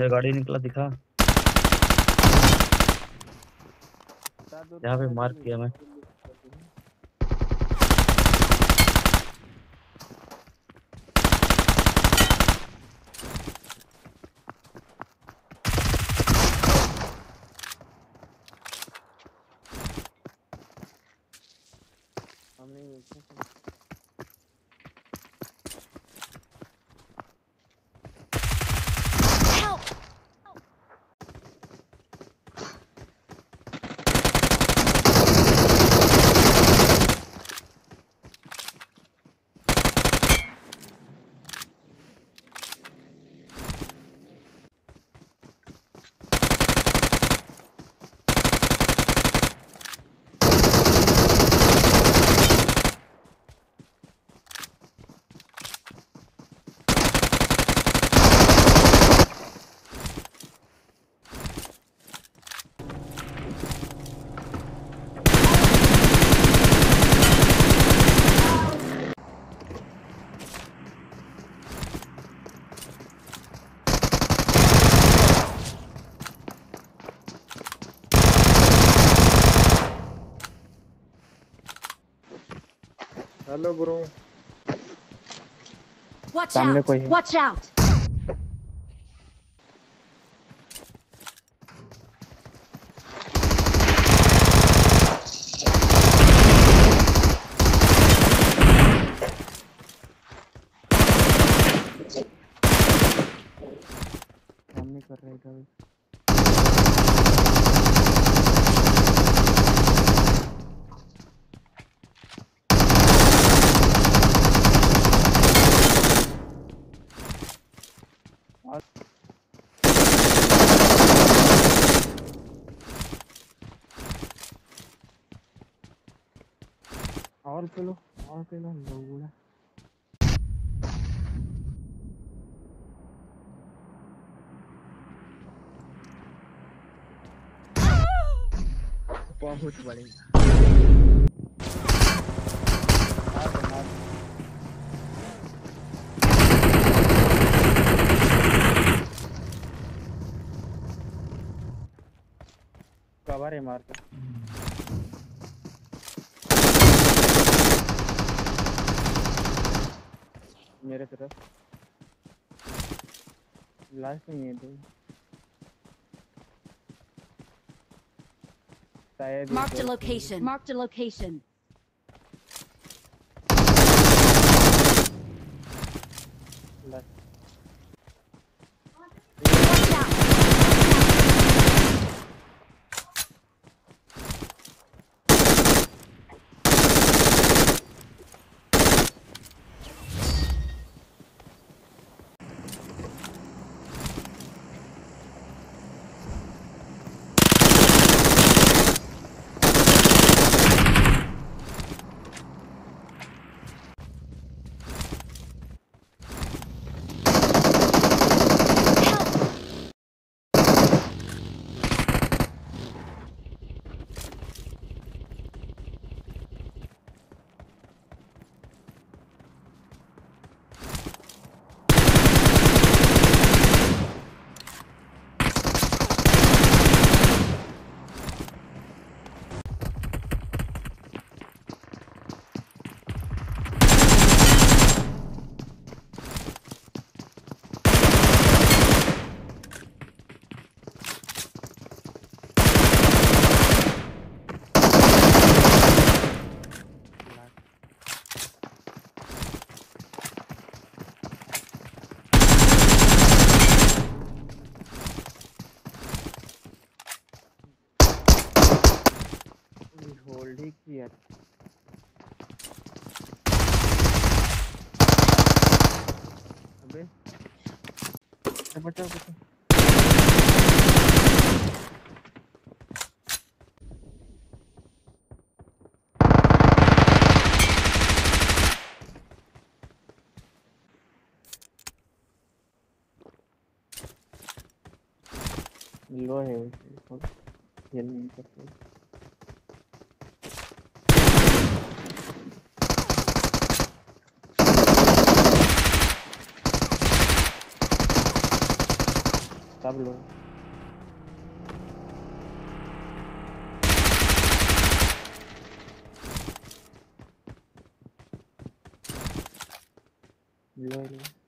ये गाड़ी निकला दिखा। यहाँ पे तो मार्क मैं। किया मैं कर hello bro watch out watch out और चलो और चलो लोगों बहुत बढ़िया कवर है मार मेरे तरफ लास्ट में ये दो शायद Marked a location. Marked a location. बचाओ बचाओ लो है खेल नहीं सकते सब लोग। लो लो